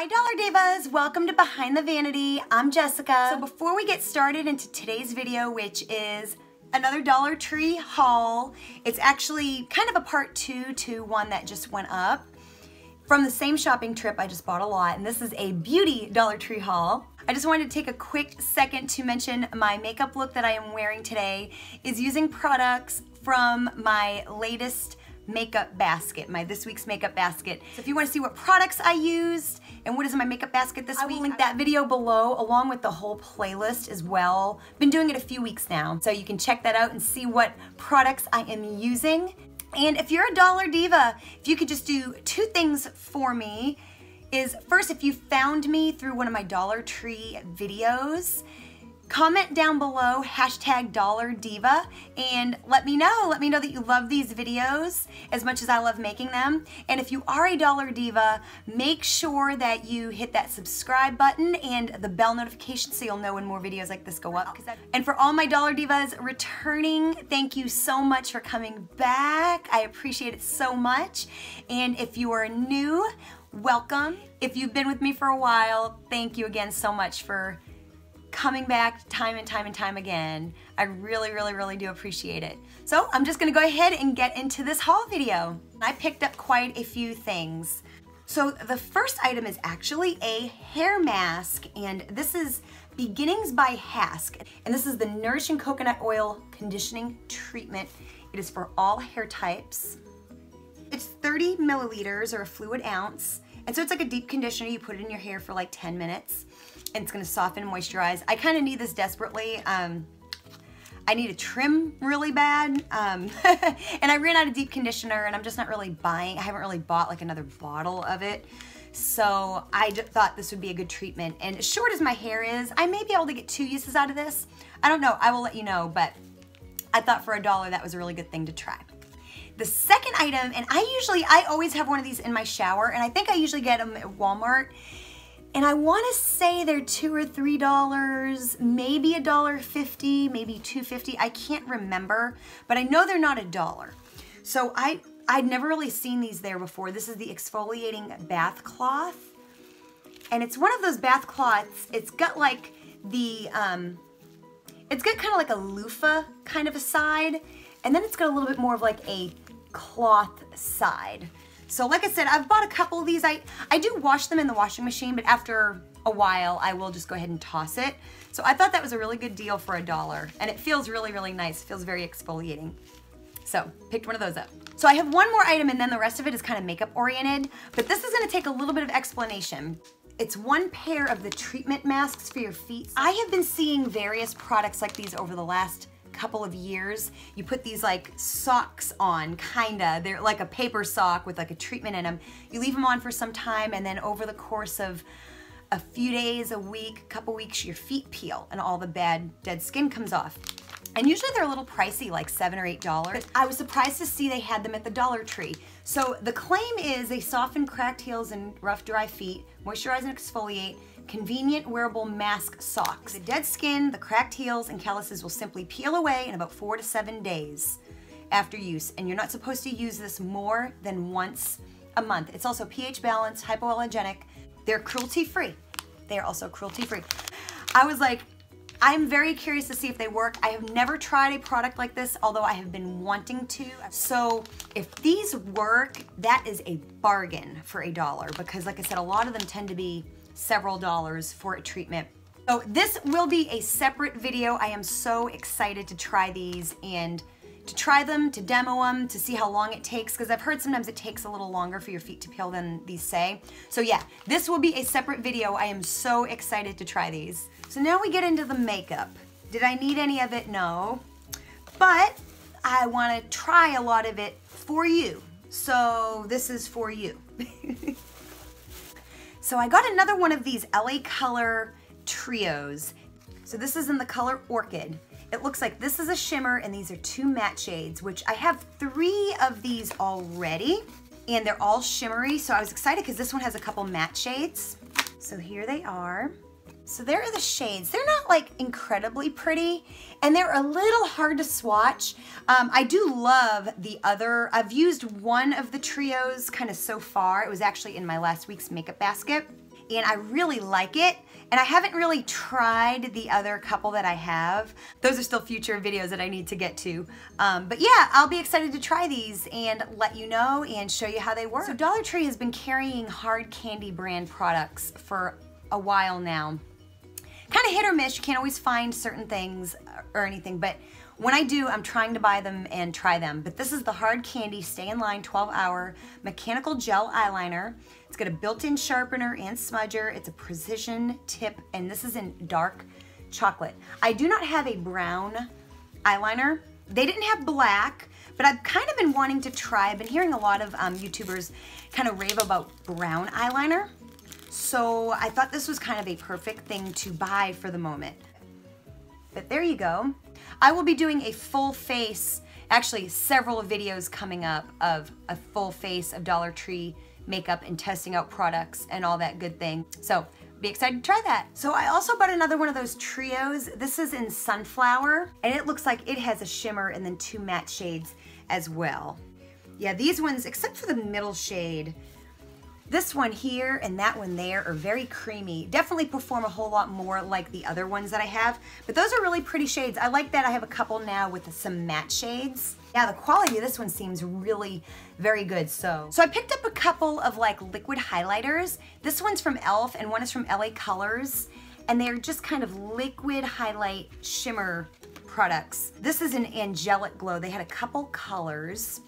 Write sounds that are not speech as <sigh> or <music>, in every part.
Hi Dollar Divas, welcome to Behind the Vanity. I'm Jessica. So before we get started into today's video, which is another Dollar Tree haul, it's actually kind of a part two to one that just went up. From the same shopping trip, I just bought a lot, and this is a beauty Dollar Tree haul. I just wanted to take a quick second to mention my makeup look that I am wearing today is using products from my latest makeup basket, my this week's makeup basket. So if you wanna see what products I used and what is in my makeup basket this I week, link that video below along with the whole playlist as well. Been doing it a few weeks now, so you can check that out and see what products I am using. And if you're a Dollar Diva, if you could just do two things for me, is first, if you found me through one of my Dollar Tree videos, Comment down below, hashtag Dollar Diva, and let me know. Let me know that you love these videos as much as I love making them. And if you are a Dollar Diva, make sure that you hit that subscribe button and the bell notification so you'll know when more videos like this go up. And for all my Dollar Divas returning, thank you so much for coming back. I appreciate it so much. And if you are new, welcome. If you've been with me for a while, thank you again so much for coming back time and time and time again. I really, really, really do appreciate it. So I'm just gonna go ahead and get into this haul video. I picked up quite a few things. So the first item is actually a hair mask, and this is Beginnings by Hask. And this is the Nourishing Coconut Oil Conditioning Treatment. It is for all hair types. It's 30 milliliters or a fluid ounce. And so it's like a deep conditioner. You put it in your hair for like 10 minutes it's gonna soften and moisturize. I kind of need this desperately. Um, I need a trim really bad. Um, <laughs> and I ran out of deep conditioner and I'm just not really buying, I haven't really bought like another bottle of it. So I thought this would be a good treatment. And as short as my hair is, I may be able to get two uses out of this. I don't know, I will let you know, but I thought for a dollar that was a really good thing to try. The second item, and I usually, I always have one of these in my shower, and I think I usually get them at Walmart, and I want to say they're two or three dollars, maybe a dollar fifty, maybe two fifty. I can't remember, but I know they're not a dollar. So I I'd never really seen these there before. This is the exfoliating bath cloth, and it's one of those bath cloths. It's got like the um, it's got kind of like a loofah kind of a side, and then it's got a little bit more of like a cloth side. So like I said, I've bought a couple of these. I, I do wash them in the washing machine, but after a while, I will just go ahead and toss it. So I thought that was a really good deal for a dollar. And it feels really, really nice. It feels very exfoliating. So picked one of those up. So I have one more item and then the rest of it is kind of makeup oriented, but this is gonna take a little bit of explanation. It's one pair of the treatment masks for your feet. I have been seeing various products like these over the last couple of years. You put these like socks on, kinda. They're like a paper sock with like a treatment in them. You leave them on for some time and then over the course of a few days, a week, a couple weeks, your feet peel and all the bad dead skin comes off. And usually they're a little pricey, like seven or eight dollars. I was surprised to see they had them at the Dollar Tree. So the claim is they soften cracked heels and rough, dry feet, moisturize and exfoliate, convenient wearable mask socks. The dead skin, the cracked heels, and calluses will simply peel away in about four to seven days after use, and you're not supposed to use this more than once a month. It's also pH balanced, hypoallergenic. They're cruelty free. They're also cruelty free. I was like, I'm very curious to see if they work. I have never tried a product like this, although I have been wanting to. So if these work, that is a bargain for a dollar because like I said, a lot of them tend to be several dollars for a treatment. So this will be a separate video. I am so excited to try these and to try them, to demo them, to see how long it takes, because I've heard sometimes it takes a little longer for your feet to peel than these say. So yeah, this will be a separate video. I am so excited to try these. So now we get into the makeup. Did I need any of it? No. But I want to try a lot of it for you. So this is for you. <laughs> So I got another one of these LA Color trios. So this is in the color Orchid. It looks like this is a shimmer and these are two matte shades, which I have three of these already and they're all shimmery. So I was excited because this one has a couple matte shades. So here they are. So there are the shades. They're not like incredibly pretty and they're a little hard to swatch. Um, I do love the other, I've used one of the trios kind of so far. It was actually in my last week's makeup basket. and I really like it. And I haven't really tried the other couple that I have. Those are still future videos that I need to get to. Um, but yeah, I'll be excited to try these and let you know and show you how they work. So Dollar Tree has been carrying hard candy brand products for a while now. Kind of hit or miss, you can't always find certain things or anything, but when I do, I'm trying to buy them and try them. But this is the Hard Candy Stay in Line 12 Hour Mechanical Gel Eyeliner. It's got a built-in sharpener and smudger. It's a precision tip, and this is in dark chocolate. I do not have a brown eyeliner. They didn't have black, but I've kind of been wanting to try. I've been hearing a lot of um, YouTubers kind of rave about brown eyeliner. So I thought this was kind of a perfect thing to buy for the moment. But there you go. I will be doing a full face, actually several videos coming up of a full face of Dollar Tree makeup and testing out products and all that good thing. So be excited to try that. So I also bought another one of those trios. This is in Sunflower and it looks like it has a shimmer and then two matte shades as well. Yeah, these ones, except for the middle shade, this one here and that one there are very creamy. Definitely perform a whole lot more like the other ones that I have, but those are really pretty shades. I like that I have a couple now with some matte shades. Yeah, the quality of this one seems really very good, so. So I picked up a couple of like liquid highlighters. This one's from e.l.f. and one is from LA Colors, and they're just kind of liquid highlight shimmer products. This is an angelic glow. They had a couple colors.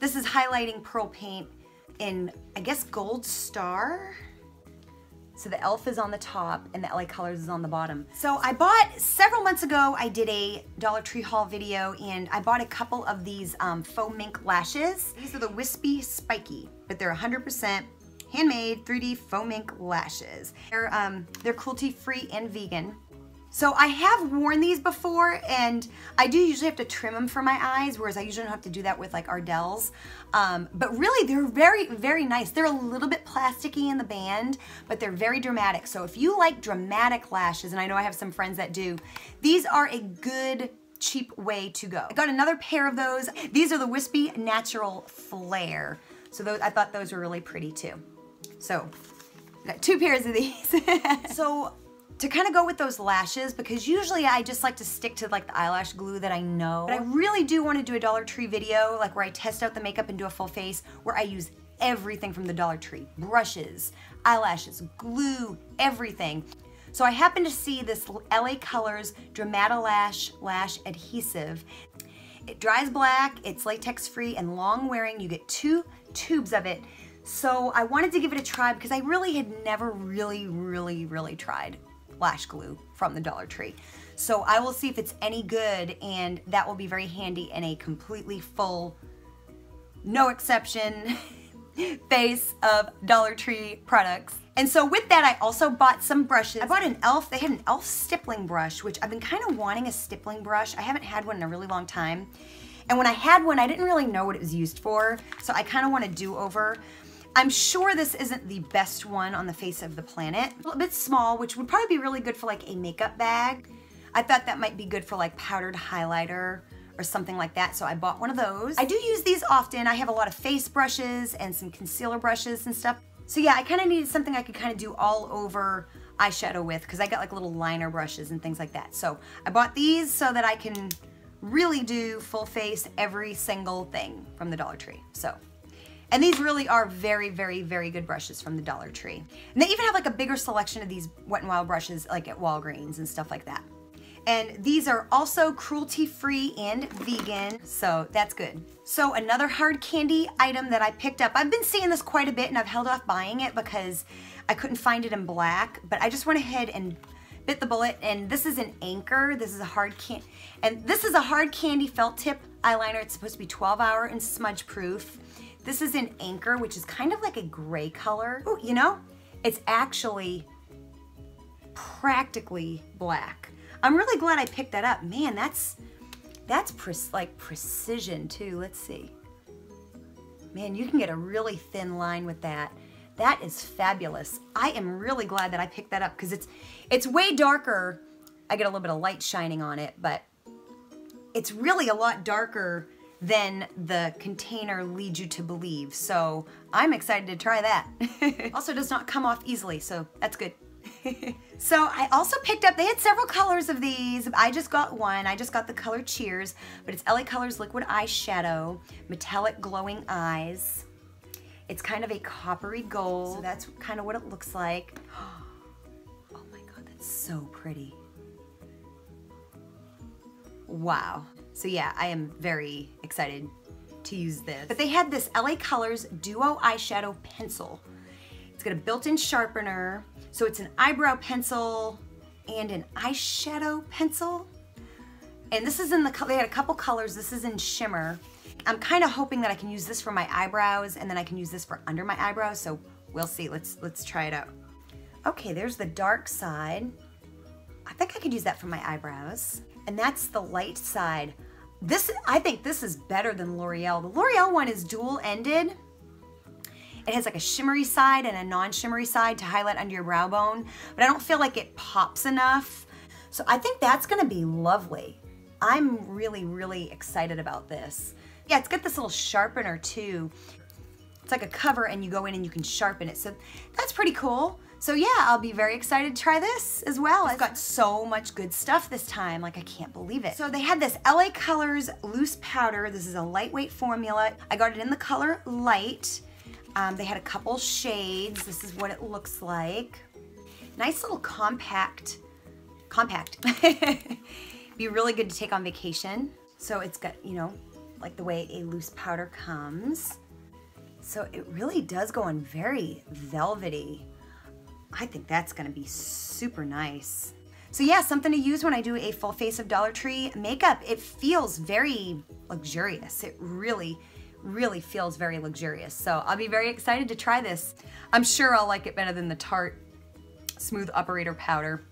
This is highlighting pearl paint in, I guess, Gold Star. So the e.l.f. is on the top and the LA Colors is on the bottom. So I bought, several months ago, I did a Dollar Tree haul video and I bought a couple of these um, faux mink lashes. These are the Wispy Spiky, but they're 100% handmade 3D faux mink lashes. They're, um, they're cruelty-free and vegan. So I have worn these before and I do usually have to trim them for my eyes, whereas I usually don't have to do that with like Ardell's. Um, but really they're very, very nice. They're a little bit plasticky in the band, but they're very dramatic. So if you like dramatic lashes, and I know I have some friends that do, these are a good cheap way to go. I got another pair of those. These are the Wispy Natural Flare. So those, I thought those were really pretty too. So I got two pairs of these. <laughs> so to kind of go with those lashes because usually I just like to stick to like the eyelash glue that I know. But I really do want to do a Dollar Tree video like where I test out the makeup and do a full face where I use everything from the Dollar Tree. Brushes, eyelashes, glue, everything. So I happened to see this LA Colors Lash Lash Adhesive. It dries black, it's latex free and long wearing. You get two tubes of it. So I wanted to give it a try because I really had never really, really, really tried lash glue from the Dollar Tree. So I will see if it's any good and that will be very handy in a completely full, no exception <laughs> face of Dollar Tree products. And so with that, I also bought some brushes. I bought an e.l.f., they had an e.l.f. stippling brush, which I've been kind of wanting a stippling brush. I haven't had one in a really long time. And when I had one, I didn't really know what it was used for. So I kind of want to do over. I'm sure this isn't the best one on the face of the planet. A little bit small, which would probably be really good for like a makeup bag. I thought that might be good for like powdered highlighter or something like that, so I bought one of those. I do use these often. I have a lot of face brushes and some concealer brushes and stuff. So yeah, I kind of needed something I could kind of do all over eyeshadow with because I got like little liner brushes and things like that. So I bought these so that I can really do full face every single thing from the Dollar Tree. So and these really are very, very, very good brushes from the Dollar Tree. And they even have like a bigger selection of these Wet n Wild brushes like at Walgreens and stuff like that. And these are also cruelty-free and vegan, so that's good. So another hard candy item that I picked up, I've been seeing this quite a bit and I've held off buying it because I couldn't find it in black, but I just went ahead and bit the bullet and this is an anchor this is a hard can and this is a hard candy felt tip eyeliner it's supposed to be 12 hour and smudge proof this is an Anchor, which is kind of like a gray color. Ooh, you know, it's actually practically black. I'm really glad I picked that up. Man, that's that's pre like precision too. Let's see. Man, you can get a really thin line with that. That is fabulous. I am really glad that I picked that up because it's it's way darker. I get a little bit of light shining on it, but it's really a lot darker than the container leads you to believe. So I'm excited to try that. <laughs> also does not come off easily, so that's good. <laughs> so I also picked up, they had several colors of these. I just got one. I just got the color Cheers, but it's LA Colors Liquid Eyeshadow, Metallic Glowing Eyes. It's kind of a coppery gold. So that's kind of what it looks like. <gasps> Oh my God, that's so pretty. Wow. So yeah, I am very excited to use this. But they had this LA Colors Duo Eyeshadow Pencil. It's got a built-in sharpener. So it's an eyebrow pencil and an eyeshadow pencil. And this is in the, they had a couple colors. This is in shimmer. I'm kind of hoping that I can use this for my eyebrows and then I can use this for under my eyebrows. So we'll see. Let's, let's try it out. Okay, there's the dark side. I think I could use that for my eyebrows. And that's the light side. This, I think this is better than L'Oreal. The L'Oreal one is dual-ended. It has like a shimmery side and a non-shimmery side to highlight under your brow bone, but I don't feel like it pops enough. So I think that's gonna be lovely. I'm really, really excited about this. Yeah, it's got this little sharpener too. It's like a cover and you go in and you can sharpen it. So that's pretty cool. So yeah, I'll be very excited to try this as well. I've got so much good stuff this time, like I can't believe it. So they had this LA Colors loose powder. This is a lightweight formula. I got it in the color light. Um, they had a couple shades. This is what it looks like. Nice little compact, compact. <laughs> be really good to take on vacation. So it's got, you know, like the way a loose powder comes. So it really does go on very velvety. I think that's gonna be super nice. So yeah, something to use when I do a full face of Dollar Tree makeup. It feels very luxurious. It really, really feels very luxurious. So I'll be very excited to try this. I'm sure I'll like it better than the Tarte Smooth Operator Powder,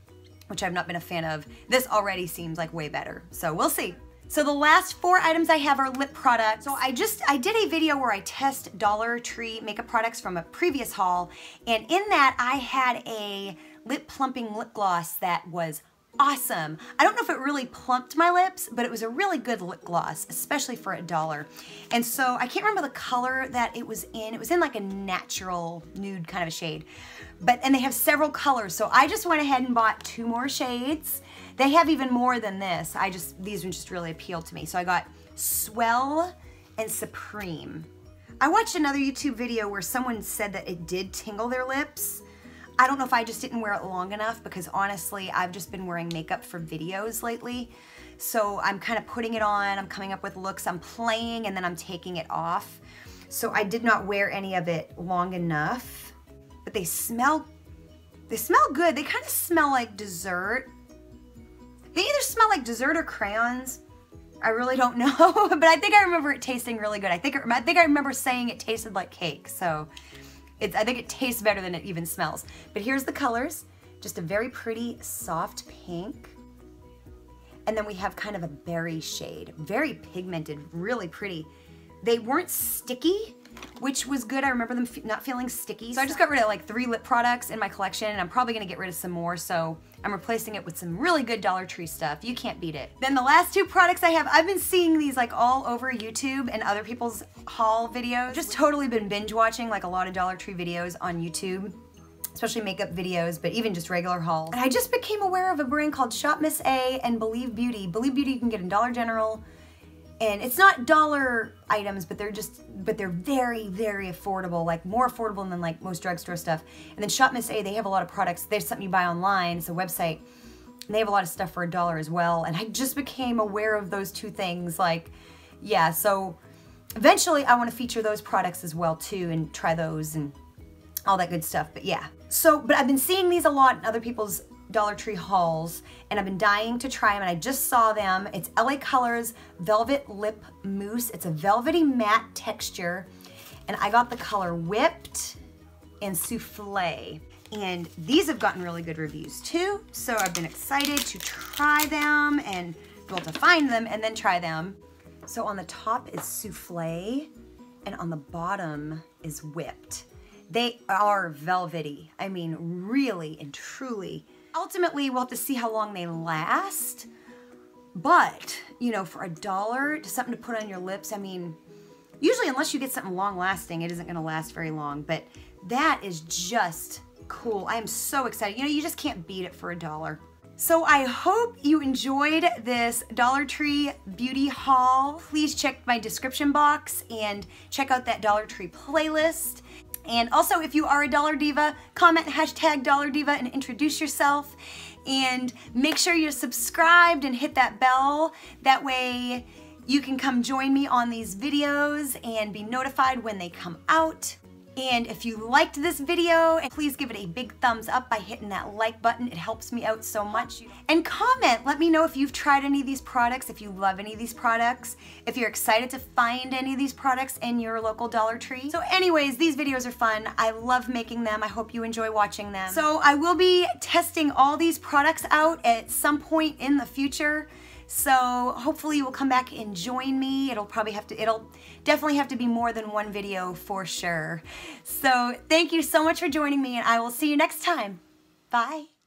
which I've not been a fan of. This already seems like way better. So we'll see. So the last four items I have are lip products. So I just, I did a video where I test Dollar Tree makeup products from a previous haul. And in that I had a lip plumping lip gloss that was awesome. I don't know if it really plumped my lips, but it was a really good lip gloss, especially for a dollar. And so I can't remember the color that it was in. It was in like a natural nude kind of a shade. But, and they have several colors. So I just went ahead and bought two more shades they have even more than this. I just, these ones just really appealed to me. So I got Swell and Supreme. I watched another YouTube video where someone said that it did tingle their lips. I don't know if I just didn't wear it long enough because honestly, I've just been wearing makeup for videos lately. So I'm kind of putting it on, I'm coming up with looks, I'm playing, and then I'm taking it off. So I did not wear any of it long enough, but they smell, they smell good. They kind of smell like dessert. They either smell like dessert or crayons. I really don't <laughs> know, but I think I remember it tasting really good. I think I think I remember saying it tasted like cake, so it's, I think it tastes better than it even smells. But here's the colors. Just a very pretty soft pink. And then we have kind of a berry shade. Very pigmented, really pretty. They weren't sticky, which was good. I remember them not feeling sticky. So I just got rid of like three lip products in my collection and I'm probably gonna get rid of some more. So I'm replacing it with some really good Dollar Tree stuff. You can't beat it. Then the last two products I have, I've been seeing these like all over YouTube and other people's haul videos. Just totally been binge watching like a lot of Dollar Tree videos on YouTube especially makeup videos, but even just regular hauls. And I just became aware of a brand called Shop Miss A and Believe Beauty. Believe Beauty you can get in Dollar General, and it's not dollar items, but they're just, but they're very, very affordable, like more affordable than like most drugstore stuff. And then Shop Miss A, they have a lot of products. There's something you buy online, it's a website, and they have a lot of stuff for a dollar as well. And I just became aware of those two things. Like, yeah, so eventually I want to feature those products as well too and try those and all that good stuff. But yeah, so, but I've been seeing these a lot in other people's Dollar Tree hauls and I've been dying to try them and I just saw them. It's LA Colors Velvet Lip Mousse. It's a velvety matte texture and I got the color Whipped and Souffle. And these have gotten really good reviews too. So I've been excited to try them and be able to find them and then try them. So on the top is Souffle and on the bottom is Whipped. They are velvety. I mean, really and truly ultimately we'll have to see how long they last, But, you know, for a dollar, just something to put on your lips, I mean, usually unless you get something long lasting, it isn't gonna last very long, but that is just cool. I am so excited. You know, you just can't beat it for a dollar. So I hope you enjoyed this Dollar Tree beauty haul. Please check my description box and check out that Dollar Tree playlist. And also, if you are a Dollar Diva, comment hashtag Dollar Diva and introduce yourself. And make sure you're subscribed and hit that bell. That way you can come join me on these videos and be notified when they come out. And if you liked this video, please give it a big thumbs up by hitting that like button. It helps me out so much. And comment, let me know if you've tried any of these products, if you love any of these products, if you're excited to find any of these products in your local Dollar Tree. So anyways, these videos are fun. I love making them. I hope you enjoy watching them. So I will be testing all these products out at some point in the future. So hopefully you will come back and join me. It'll probably have to, it'll definitely have to be more than one video for sure. So thank you so much for joining me and I will see you next time. Bye.